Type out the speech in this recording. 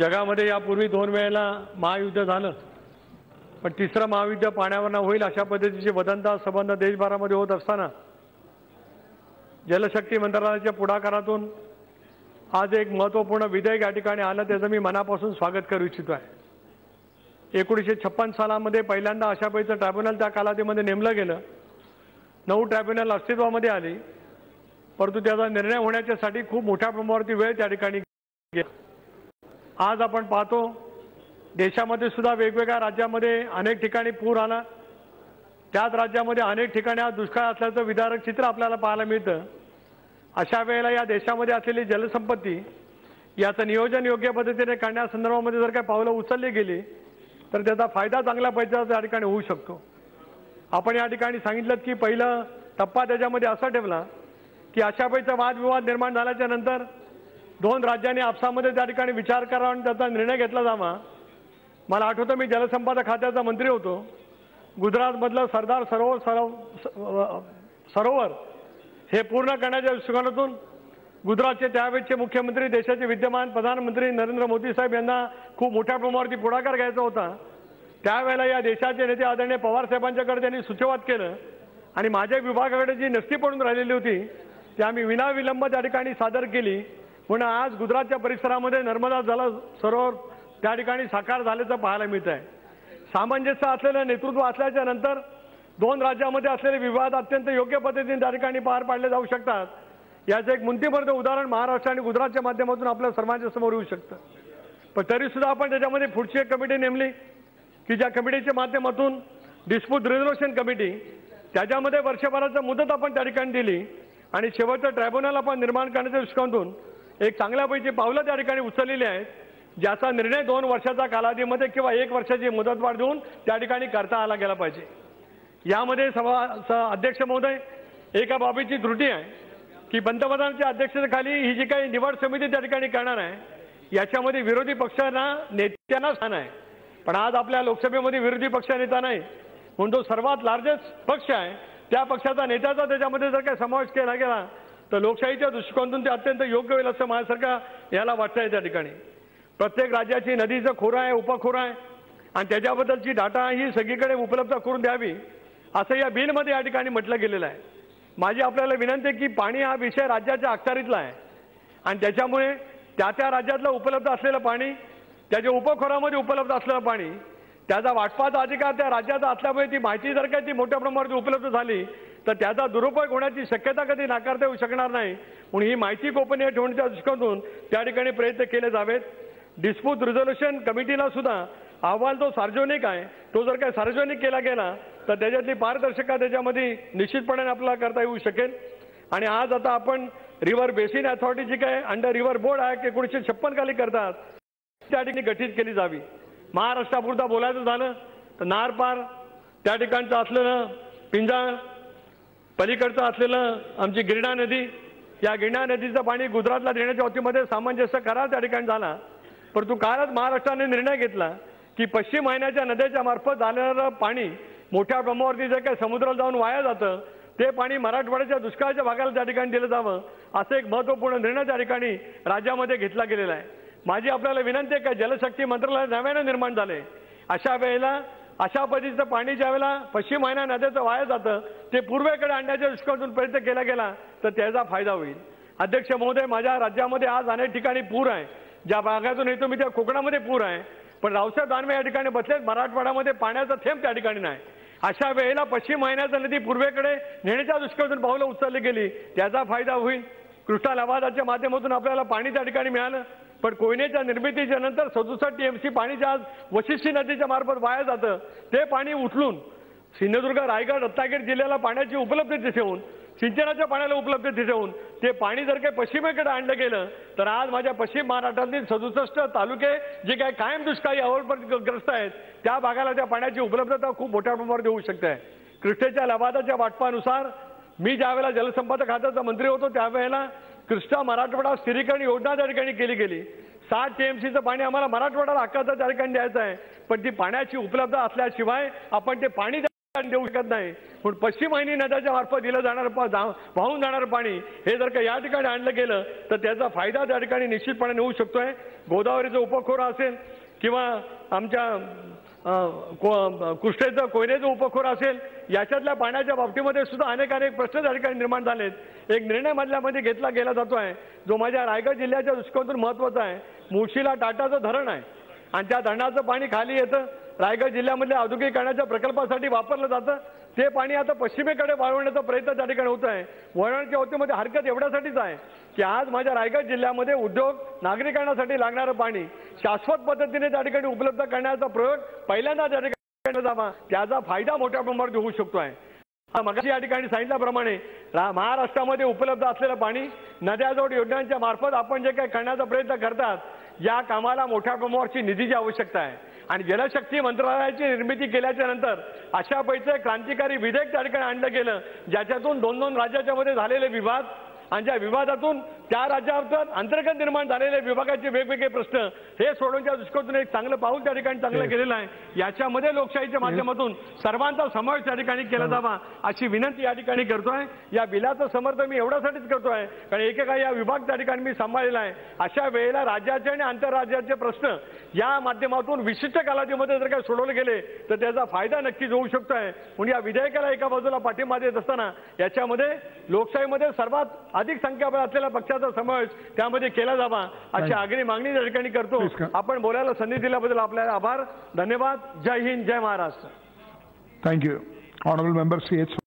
जगामध्ये यापूर्वी दोन वेळेला महायुद्ध झालं. पण तिसरं महायुद्ध पाण्यावरनं होईल अशा पद्धतीचे वदंता संबंध देशभरामध्ये होत असताना जलशक्ती मंत्रालयाच्या पुढाकारातून आज एक महत्त्वपूर्ण विधेयक या ठिकाणी आलं त्याचं मी मनापासून स्वागत करू इच्छितो आहे. एकोणीसशे छप्पन सालामध्ये पहिल्यांदा अशा पैचं ट्रायब्युनल त्या कालावधीमध्ये नेमलं गेलं. नऊ ट्रायब्युनल अस्तित्वामध्ये आली परंतु त्याचा निर्णय होण्याच्यासाठी खूप मोठ्या प्रमाणावरती वेळ त्या ठिकाणी गेला. आज आपण पाहतो देशामध्ये सुद्धा वेगवेगळ्या राज्यामध्ये अनेक ठिकाणी पूर आला. त्याच राज्यामध्ये अनेक ठिकाणी आज दुष्काळ असल्याचं विदारक चित्र आपल्याला पाहायला मिळतं. अशा वेळेला या देशामध्ये असलेली जलसंपत्ती याचं नियोजन योग्य पद्धतीने करण्यासंदर्भामध्ये जर काही पावलं उचलली गेली तर त्याचा फायदा चांगल्या पैशाचा या ठिकाणी होऊ शकतो. आपण या ठिकाणी सांगितलं की पहिलं टप्पा त्याच्यामध्ये असा ठेवला की अशा पैसा वादविवाद निर्माण झाल्याच्यानंतर दोन राज्यांनी आपसामध्ये त्या ठिकाणी विचार करावा आणि त्याचा निर्णय घेतला जावा. मला आठवतं मी जलसंपदा खात्याचा मंत्री होतो. गुजरातमधलं सरदार सरोवर सरो सरोवर हे पूर्ण करण्याच्या दृष्टिकोनातून गुजरातचे त्यावेळचे मुख्यमंत्री देशाचे विद्यमान प्रधानमंत्री नरेंद्र मोदी साहेब यांना खूप मोठ्या प्रमाणावरती पुढाकार घ्यायचा होता. त्यावेळेला या देशाचे नेते आदरणीय पवारसाहेबांच्याकडे त्यांनी सूचवात केलं आणि माझ्या विभागाकडे जी नसती पडून राहिलेली होती ती आम्ही विनाविलंब त्या ठिकाणी सादर केली. म्हणून आज गुजरातच्या परिसरामध्ये नर्मदा जल सरोवर त्या ठिकाणी साकार झाल्याचं पाहायला मिळत आहे सामंजस्य असलेलं नेतृत्व असल्याच्या नंतर दोन राज्यामध्ये असलेले विवाद अत्यंत योग्य पद्धतीने त्या ठिकाणी पार पाडले जाऊ शकतात. याचं एक मुंतीपर्यंत उदाहरण महाराष्ट्र आणि गुजरातच्या माध्यमातून आपल्या सर्वांच्या समोर येऊ शकतं. पण तरी सुद्धा आपण त्याच्यामध्ये पुढची एक कमिटी नेमली की ज्या कमिटीच्या माध्यमातून डिस्प्यूट रिझोल्युशन कमिटी त्याच्यामध्ये वर्षभराचं मुदत आपण त्या ठिकाणी दिली आणि शेवटचं ट्रायब्युनल आपण निर्माण करण्याच्या दृष्टिकोनातून एक चांगल्यापैकी पावलं त्या ठिकाणी उचललेली आहेत ज्याचा निर्णय दोन वर्षाचा कालावधीमध्ये किंवा एक वर्षाची मुदतवाढ देऊन त्या ठिकाणी करता आला गेला पाहिजे. यामध्ये सभा स- अध्यक्ष महोदय एका बाबीची त्रुटी आहे की पंतप्रधानांच्या अध्यक्षतेखाली ही जी काही निवड समिती त्या ठिकाणी करणार आहे याच्यामध्ये विरोधी पक्षांना नेत्यांना स्थान आहे. पण आज आपल्या लोकसभेमध्ये विरोधी पक्ष नेता नाही म्हणून तो सर्वात लार्जेस्ट पक्ष आहे. त्या पक्षाचा नेत्याचा त्याच्यामध्ये जर काही समावेश केला गेला तर लोकशाहीच्या दृष्टिकोनातून ते अत्यंत योग्य होईल असं माझ्यासारखं याला वाटतं आहे त्या ठिकाणी. प्रत्येक राज्याची नदीचं खोरं आहे उपखोरं आहे. आणि त्याच्याबद्दलची डाटा ही सगळीकडे उपलब्ध करून द्यावी असं या बिलमध्ये या ठिकाणी म्हटलं गेलेलं आहे. माझी आपल्याला विनंती आहे की पाणी हा विषय राज्याच्या अखत्यारीतला आहे. आणि त्याच्यामुळे त्या त्या राज्यातलं उपलब्ध असलेलं पाणी त्याच्या उपखोरामध्ये उपलब्ध असलेलं पाणी त्याचा वाटपाचा अधिकार त्या राज्याचा असल्यामुळे ती माहिती जर काही ती मोठ्या प्रमाणात उपलब्ध झाली तर त्याचा दुरुपयोग होण्याची शक्यता कधी नाकारता येऊ शकणार नाही. म्हणून ही माहिती गोपनीय ठेवण्याच्या दृष्टिकोनातून त्या ठिकाणी प्रयत्न केले जावेत. डिस्प्यूट रिझोल्युशन कमिटीला सुद्धा अहवाल जो सार्वजनिक आहे. तो जर काही सार्वजनिक केला गेला तर त्याच्यातली पारदर्शकता त्याच्यामध्ये निश्चितपणे आपल्याला करता येऊ शकेल. आणि आज आता आपण रिव्हर बेसिन अथॉरिटी जी काय अंडर रिव्हर बोर्ड आहे एकोणीसशे छप्पन खाली करतात. त्या ठिकाणी गठीत केली जावी. महाराष्ट्रापुरता बोलायचं झालं तर नार पार त्या ठिकाणचं असलेलं पिंजाळ पलीकडचं असलेलं आमची गिरणा नदी या गिरणा नदीचं पाणी गुजरातला देण्याच्या बाबतीमध्ये सामंजस्य करार त्या ठिकाणी झाला. परंतु कालच महाराष्ट्राने निर्णय घेतला की पश्चिम महिन्याच्या नद्याच्या मार्फत झालेलं पाणी मोठ्या प्रमाणावरती जे काही समुद्राला जाऊन वाया जातं ते पाणी मराठवाड्याच्या दुष्काळाच्या भागाला त्या ठिकाणी दिलं जावं असं एक महत्त्वपूर्ण निर्णय त्या ठिकाणी राज्यामध्ये घेतला गेलेला आहे. माझी आपल्याला विनंती आहे का जलशक्ती मंत्रालय नव्यानं निर्माण झाले अशा वेळेला अशा पद्धतीचं पाणी ज्यावेळेला पश्चिम वाहिन्या नद्याचं वाया जातं ते पूर्वेकडे आणण्याच्या दृष्टिकोनातून प्रयत्न केला गेला तर त्याचा फायदा होईल. अध्यक्ष महोदय माझ्या राज्यामध्ये आज अनेक ठिकाणी पूर आहे. ज्या भागातून येतो मी त्या कोकणामध्ये पूर आहे. पण रावसाहेब दानवे या ठिकाणी बसलेत मराठवाड्यामध्ये पाण्याचा थेंब त्या ठिकाणी नाही. अशा वेळेला पश्चिम महिन्याचा नदी पूर्वेकडे नेण्याच्या दृष्टिकोनातून पावलं उचलली गेली त्याचा फायदा होईल. कृष्णा लवादाच्या माध्यमातून आपल्याला पाणी त्या ठिकाणी मिळालं. पण कोयनेच्या निर्मितीच्या नंतर सदुसष्ट टीएमसी पाणी जे आज वशिष्ठी नदीच्या मार्फत वाया जातं. ते पाणी उचलून सिंधुदुर्ग रायगड रत्नागिरी जिल्ह्याला पाण्याची उपलब्धता ठेवून सिंचनाच्या पाण्याला उपलब्धता ठेवून ते पाणी जर काही पश्चिमेकडे आणलं गेलं तर आज माझ्या पश्चिम महाराष्ट्रातील सदुसष्ट तालुके जे काही कायम दुष्काळी अवलंबग्रस्त आहेत त्या भागाला त्या पाण्याची उपलब्धता खूप मोठ्या प्रमाणात होऊ शकते. कृष्णेच्या लवादाच्या वाटपानुसार मी ज्यावेळेला जलसंपदा खात्याचा मंत्री होतो त्यावेळेला कृष्णा मराठवाडा स्थिरीकरण योजना त्या ठिकाणी केली गेली. साठ टीएमसीचं पाणी आम्हाला मराठवाड्याला हक्काचं त्या ठिकाणी द्यायचं आहे. पण ती पाण्याची उपलब्धता असल्याशिवाय आपण ते पाणी देऊ शकत नाही. पण पश्चिम वाहिनी नद्याच्या मार्फत दिलं जाणारं वाहून जाणारं पाणी हे जर का या ठिकाणी आणलं गेलं तर त्याचा फायदा त्या ठिकाणी निश्चितपणे होऊ शकतोय. गोदावरीचं उपखोर असेल किंवा आमच्या कुष्ठेचं कोयनेचं उपखोर असेल याच्यातल्या पाण्याच्या बाबतीमध्ये सुद्धा अनेक अनेक प्रश्न त्या ठिकाणी निर्माण झालेत. एक निर्णय मधल्यामध्ये घेतला गेला जातो आहे जो माझ्या रायगड जिल्ह्याच्या दृष्टिकोनातून महत्त्वाचा आहे. मुळशीला टाटाचं धरण आहे. आणि त्या धरणाचं पाणी खाली येतं. रायगड जिल्ह्यामधल्या औद्योगिकरणाच्या प्रकल्पासाठी वापरलं जातं. ते पाणी आता पश्चिमेकडे वळवण्याचा प्रयत्न त्या ठिकाणी होत आहे. वळवण्याच्या अवतीमध्ये हरकत एवढ्यासाठीच आहे की आज माझ्या रायगड जिल्ह्यामध्ये उद्योग नागरिकांसाठी लागणारं पाणी शाश्वत पद्धतीने त्या ठिकाणी उपलब्ध करण्याचा प्रयोग पहिल्यांदा त्या ठिकाणी जावा. त्याचा फायदा मोठ्या प्रमाणात होऊ शकतो आहे. मगाशी या ठिकाणी सांगितल्याप्रमाणे रा- महाराष्ट्रामध्ये उपलब्ध असलेलं पाणी नद्याजोड योजनांच्या मार्फत आपण जे काही करण्याचा प्रयत्न करतात या कामाला मोठ्या प्रमाणावरची निधीची आवश्यकता आहे. आणि जलशक्ती मंत्रालयाची निर्मिती केल्याच्यानंतर अशा पैसे क्रांतिकारी विधेयक त्या ठिकाणी आणलं गेलं ज्याच्यातून दोन दोन राज्याच्या मध्ये झालेले विवाद आणि ज्या विवादातून त्या राज्यात अंतर्गत निर्माण झालेले विभागाचे वेगवेगळे प्रश्न हे सोडवण्याच्या दृष्टीकोनातून एक चांगलं पाऊल त्या ठिकाणी चांगलं केलेलं आहे. याच्यामध्ये लोकशाहीच्या माध्यमातून सर्वांचा समावेश त्या ठिकाणी केला जावा अशी विनंती या ठिकाणी करतोय. या बिलाचं समर्थन मी एवढ्यासाठीच करतोय कारण एकेका या विभाग त्या ठिकाणी मी सांभाळलेला आहे. अशा वेळेला राज्याचे आणि आंतरराज्याचे प्रश्न या माध्यमातून विशिष्ट कालावधीमध्ये जर काही सोडवले गेले तर त्याचा फायदा नक्कीच होऊ शकतोय. म्हणून या विधेयकाला एका बाजूला पाठिंबा देत असताना याच्यामध्ये लोकशाहीमध्ये सर्वात अधिक संख्याबळ असलेल्या पक्षाचा समावेश त्यामध्ये केला जावा अशी आग्रही मागणी त्या ठिकाणी करतो. आपण बोलायला संधी दिल्याबद्दल आपल्याला आभार. धन्यवाद. जय हिंद जय Maharashtra. Thank you. Honorable Member C.H.